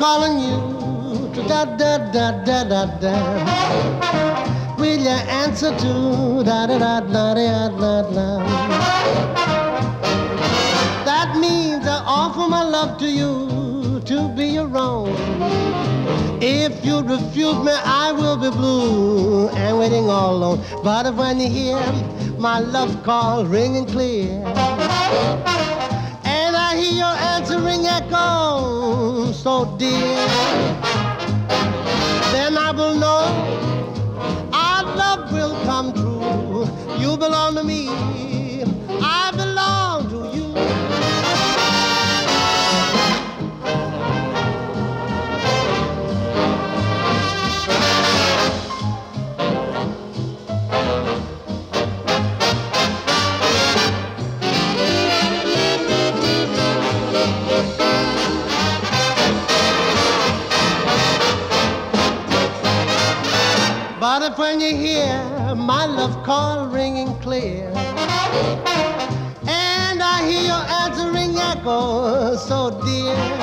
Calling you. to Da da da da da da. Will you answer to da da da da da da da? That means I offer my love to you to be your own. If you refuse me, I will be blue and waiting all alone. But if when you hear my love call ringing clear, dear, then I will know our love will come true. You belong But if when you hear my love call ringing clear, and I hear your answering echo so dear,